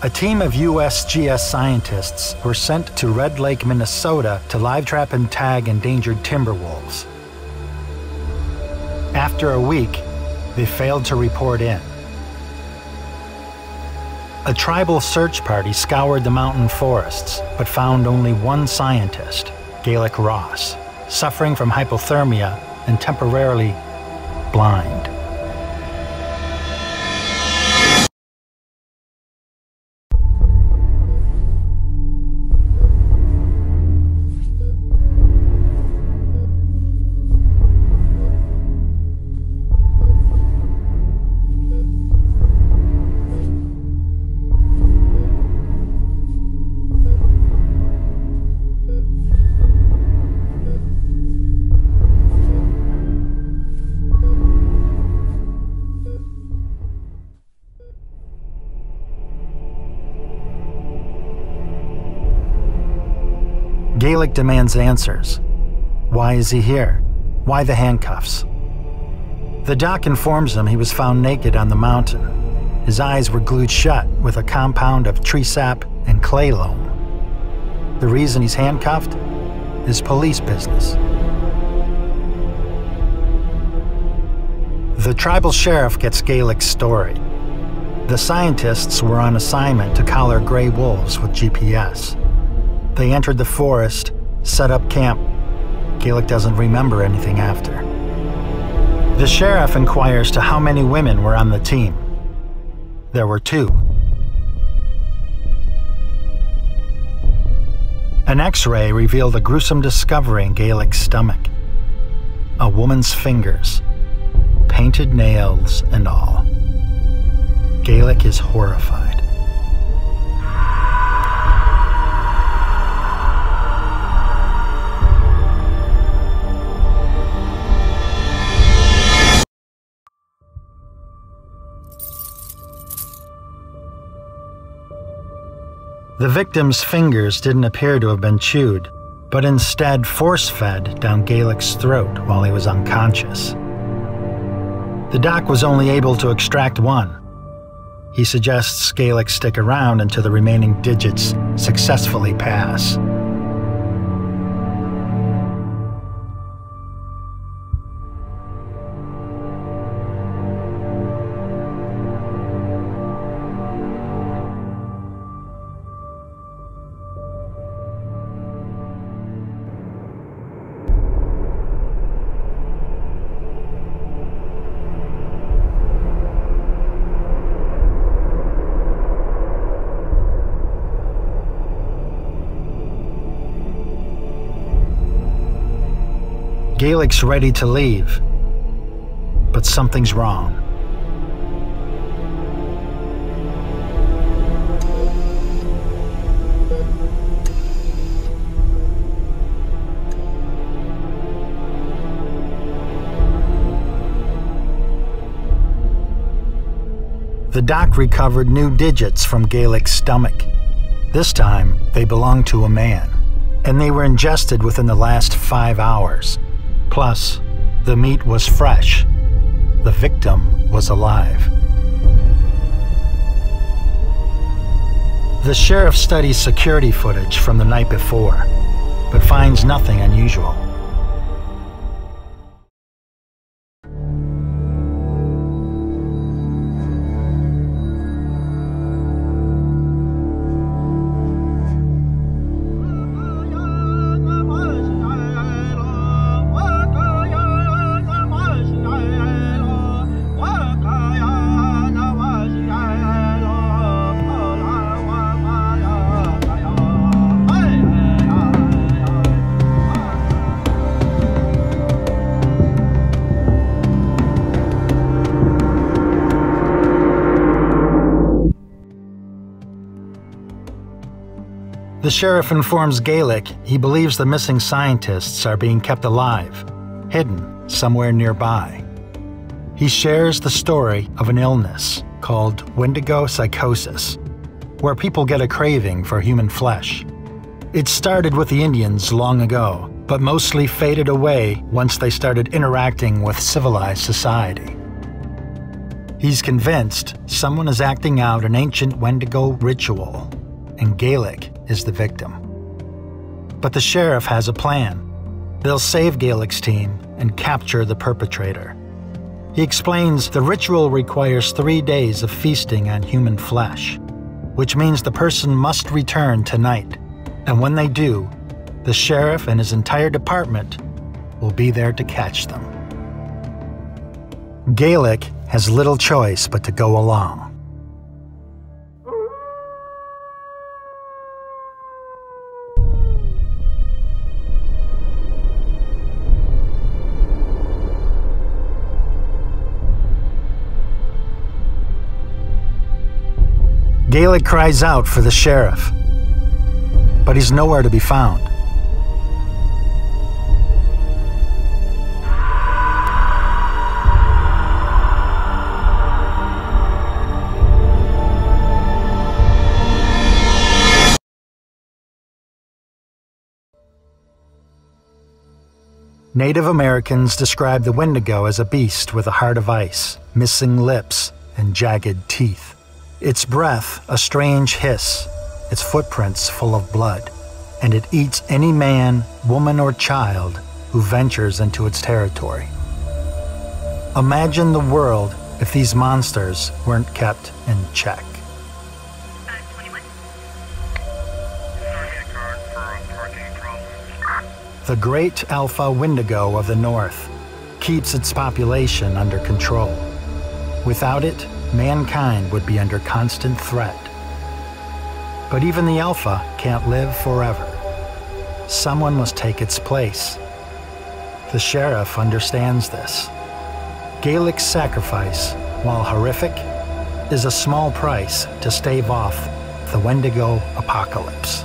a team of USGS scientists were sent to Red Lake, Minnesota to live trap and tag endangered timber wolves. After a week, they failed to report in. A tribal search party scoured the mountain forests, but found only one scientist, Gaelic Ross, suffering from hypothermia and temporarily blind. Gaelic demands answers. Why is he here? Why the handcuffs? The doc informs him he was found naked on the mountain. His eyes were glued shut with a compound of tree sap and clay loam. The reason he's handcuffed is police business. The tribal sheriff gets Gaelic's story. The scientists were on assignment to collar gray wolves with GPS. They entered the forest, set up camp. Gaelic doesn't remember anything after. The sheriff inquires to how many women were on the team. There were two. An x ray revealed a gruesome discovery in Gaelic's stomach a woman's fingers, painted nails and all. Gaelic is horrified. The victim's fingers didn't appear to have been chewed, but instead force fed down Gaelic's throat while he was unconscious. The doc was only able to extract one. He suggests Gaelic stick around until the remaining digits successfully pass. Gaelic's ready to leave, but something's wrong. The doc recovered new digits from Gaelic's stomach. This time, they belonged to a man, and they were ingested within the last five hours. Plus, the meat was fresh. The victim was alive. The sheriff studies security footage from the night before, but finds nothing unusual. The sheriff informs Gaelic he believes the missing scientists are being kept alive, hidden somewhere nearby. He shares the story of an illness called Wendigo psychosis, where people get a craving for human flesh. It started with the Indians long ago, but mostly faded away once they started interacting with civilized society. He's convinced someone is acting out an ancient Wendigo ritual, and Gaelic is the victim. But the sheriff has a plan. They'll save Gaelic's team and capture the perpetrator. He explains the ritual requires three days of feasting on human flesh, which means the person must return tonight. And when they do, the sheriff and his entire department will be there to catch them. Gaelic has little choice but to go along. Gaelic cries out for the sheriff, but he's nowhere to be found. Native Americans describe the Wendigo as a beast with a heart of ice, missing lips, and jagged teeth. Its breath a strange hiss, its footprints full of blood, and it eats any man, woman, or child who ventures into its territory. Imagine the world if these monsters weren't kept in check. The great alpha Wendigo of the North keeps its population under control. Without it, mankind would be under constant threat. But even the alpha can't live forever. Someone must take its place. The sheriff understands this. Gaelic's sacrifice, while horrific, is a small price to stave off the Wendigo apocalypse.